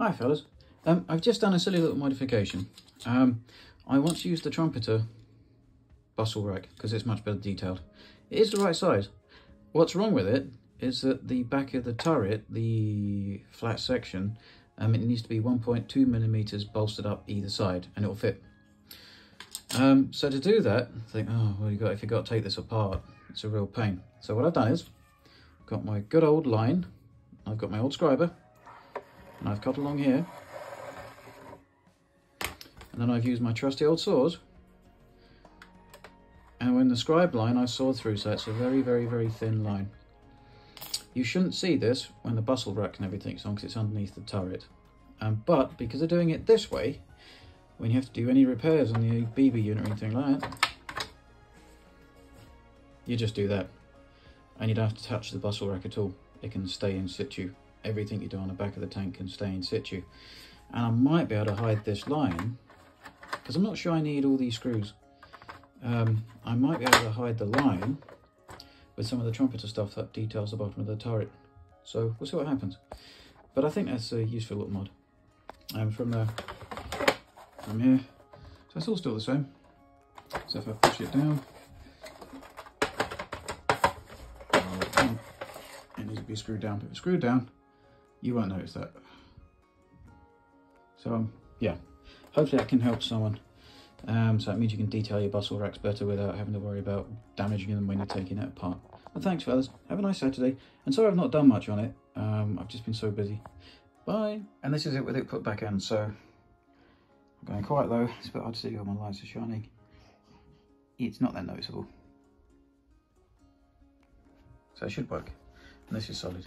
Hi fellas. Um, I've just done a silly little modification. Um, I want to use the trumpeter bustle rack because it's much better detailed. It is the right size. What's wrong with it is that the back of the turret, the flat section, um, it needs to be 1.2 millimeters bolstered up either side and it'll fit. Um, so to do that, I think, oh, well, you got if you've got to take this apart, it's a real pain. So what I've done is, got my good old line, I've got my old scriber, and I've cut along here. And then I've used my trusty old saws. And when the scribe line I saw through, so it's a very, very, very thin line. You shouldn't see this when the bustle rack and everything's on because it's underneath the turret. Um, but because they're doing it this way, when you have to do any repairs on the BB unit or anything like that, you just do that. And you don't have to touch the bustle rack at all. It can stay in situ. Everything you do on the back of the tank can stay in situ. And I might be able to hide this line, because I'm not sure I need all these screws. Um, I might be able to hide the line with some of the trumpeter stuff that details the bottom of the turret. So we'll see what happens. But I think that's a useful little mod. And um, from the from here, so it's all still the same. So if I push it down, it needs to be screwed down. If it's screwed down, you won't notice that. So um, yeah, hopefully that can help someone. Um, so that means you can detail your bustle racks better without having to worry about damaging them when you're taking it apart. And thanks fellas, have a nice Saturday. And sorry I've not done much on it, um, I've just been so busy. Bye. And this is it with it put back in, so I'm going quite low, it's a bit hard to see how my lights are shining. It's not that noticeable. So it should work, and this is solid.